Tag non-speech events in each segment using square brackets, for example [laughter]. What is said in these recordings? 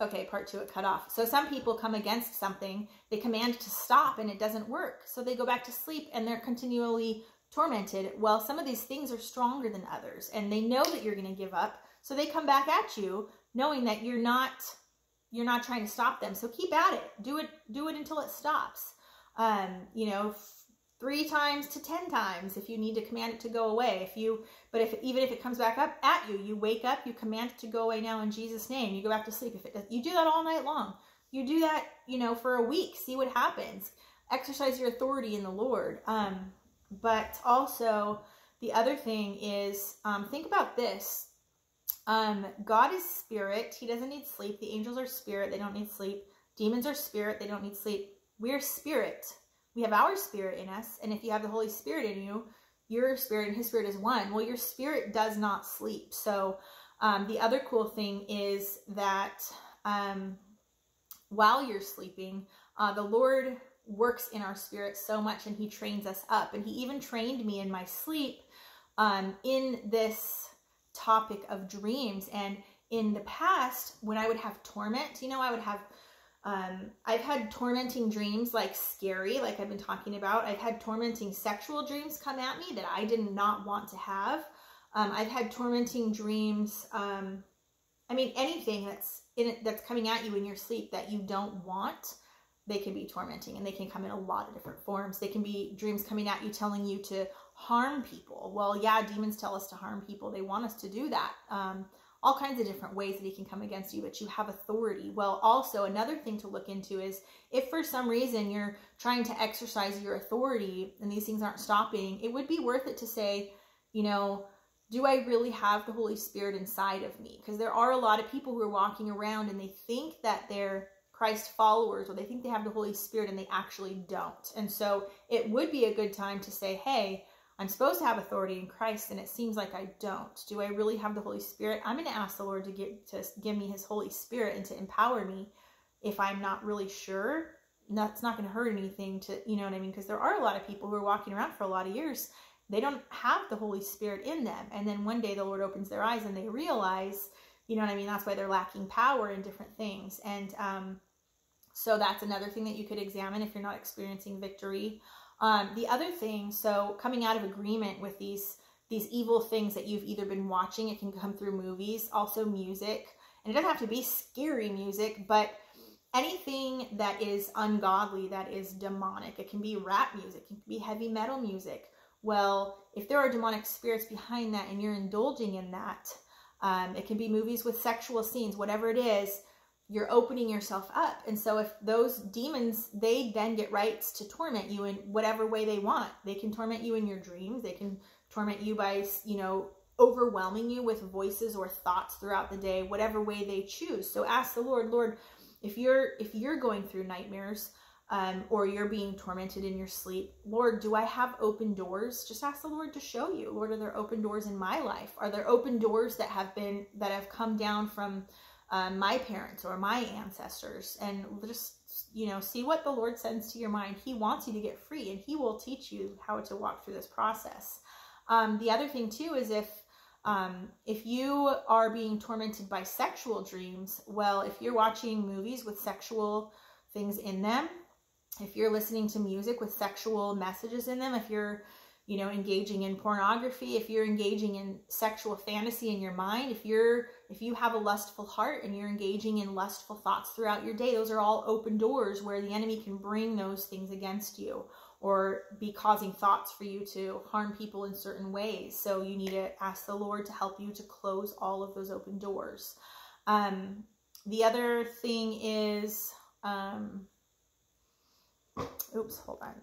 okay, part two, it cut off. So some people come against something, they command to stop and it doesn't work. So they go back to sleep and they're continually tormented. Well, some of these things are stronger than others and they know that you're going to give up. So they come back at you knowing that you're not you're not trying to stop them. So keep at it. Do it do it until it stops. Um, you know, three times to ten times if you need to command it to go away. If you but if even if it comes back up at you you wake up you command it to go away now in jesus name. You go back to sleep. If it does you do that all night long. You do that you know for a week see what happens. Exercise your authority in the lord. Um but also the other thing is um think about this. Um god is spirit. He doesn't need sleep. The angels are spirit. They don't need sleep. Demons are spirit. They don't need sleep. We're spirit we have our spirit in us. And if you have the Holy Spirit in you, your spirit and his spirit is one. Well, your spirit does not sleep. So um, the other cool thing is that um, while you're sleeping, uh, the Lord works in our spirit so much and he trains us up. And he even trained me in my sleep um, in this topic of dreams. And in the past, when I would have torment, you know, I would have um, I've had tormenting dreams like scary, like I've been talking about. I've had tormenting sexual dreams come at me that I did not want to have. Um, I've had tormenting dreams. Um, I mean, anything that's in it, that's coming at you in your sleep that you don't want, they can be tormenting and they can come in a lot of different forms. They can be dreams coming at you telling you to harm people. Well, yeah, demons tell us to harm people. They want us to do that. Um, all kinds of different ways that he can come against you, but you have authority. Well, also another thing to look into is if for some reason you're trying to exercise your authority and these things aren't stopping, it would be worth it to say, you know, do I really have the Holy Spirit inside of me? Because there are a lot of people who are walking around and they think that they're Christ followers or they think they have the Holy Spirit and they actually don't. And so it would be a good time to say, hey, I'm supposed to have authority in Christ and it seems like I don't. Do I really have the Holy Spirit? I'm going to ask the Lord to give to give me his Holy Spirit and to empower me if I'm not really sure. That's not going to hurt anything to, you know what I mean? Because there are a lot of people who are walking around for a lot of years. They don't have the Holy Spirit in them. And then one day the Lord opens their eyes and they realize, you know what I mean? That's why they're lacking power in different things. And um, so that's another thing that you could examine if you're not experiencing victory. Um, the other thing, so coming out of agreement with these these evil things that you've either been watching, it can come through movies, also music, and it doesn't have to be scary music, but anything that is ungodly, that is demonic. It can be rap music, it can be heavy metal music. Well, if there are demonic spirits behind that and you're indulging in that, um, it can be movies with sexual scenes, whatever it is, you're opening yourself up. And so if those demons, they then get rights to torment you in whatever way they want. They can torment you in your dreams. They can torment you by, you know, overwhelming you with voices or thoughts throughout the day, whatever way they choose. So ask the Lord, Lord, if you're if you're going through nightmares um, or you're being tormented in your sleep, Lord, do I have open doors? Just ask the Lord to show you. Lord, are there open doors in my life? Are there open doors that have been that have come down from um, my parents or my ancestors and just you know see what the lord sends to your mind. He wants you to get free and he will teach you how to walk through this process. Um, the other thing too is if um, if you are being tormented by sexual dreams well if you're watching movies with sexual things in them if you're listening to music with sexual messages in them if you're you know engaging in pornography if you're engaging in sexual fantasy in your mind if you're if you have a lustful heart and you're engaging in lustful thoughts throughout your day those are all open doors where the enemy can bring those things against you or be causing thoughts for you to harm people in certain ways. So you need to ask the lord to help you to close all of those open doors. Um, the other thing is um, oops hold on.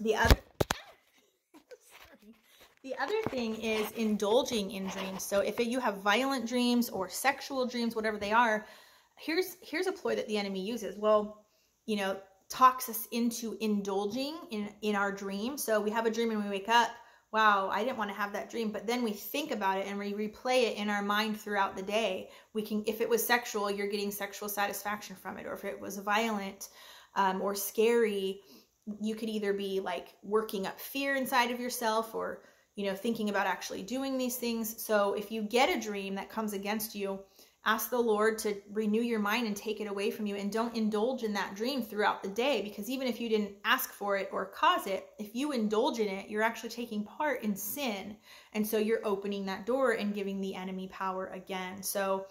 The other [laughs] the other thing is indulging in dreams. So if you have violent dreams or sexual dreams, whatever they are, here's here's a ploy that the enemy uses. Well, you know, talks us into indulging in in our dream. So we have a dream and we wake up, wow, I didn't want to have that dream, but then we think about it and we replay it in our mind throughout the day. We can if it was sexual, you're getting sexual satisfaction from it, or if it was violent um, or scary, you could either be like working up fear inside of yourself or you know, thinking about actually doing these things. So if you get a dream that comes against you, ask the Lord to renew your mind and take it away from you. And don't indulge in that dream throughout the day because even if you didn't ask for it or cause it, if you indulge in it, you're actually taking part in sin. And so you're opening that door and giving the enemy power again. So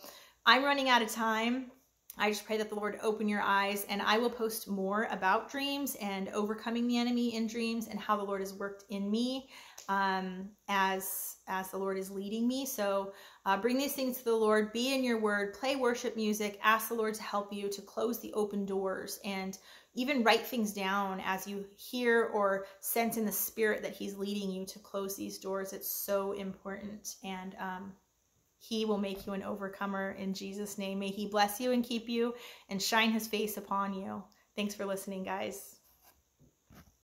I'm running out of time. I just pray that the Lord open your eyes and I will post more about dreams and overcoming the enemy in dreams and how the Lord has worked in me um, as as the Lord is leading me. So uh, bring these things to the Lord, be in your word, play worship music, ask the Lord to help you to close the open doors and even write things down as you hear or sense in the spirit that he's leading you to close these doors. It's so important. And um, he will make you an overcomer in Jesus' name. May he bless you and keep you and shine his face upon you. Thanks for listening, guys.